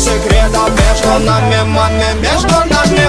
секретов между нами, маме, между нами